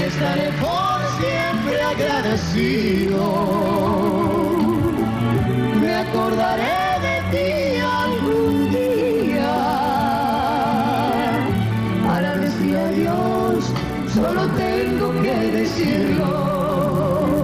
estaré por siempre agradecido. Me acordaré de ti algún día. Para decir adiós, solo tengo que decirlo.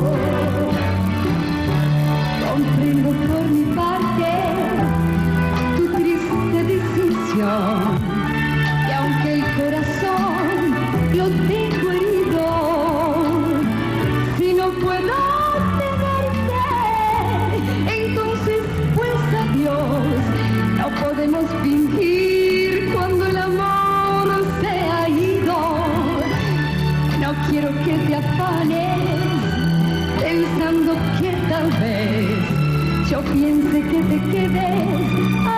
Pensando que tal vez yo piense que te quedes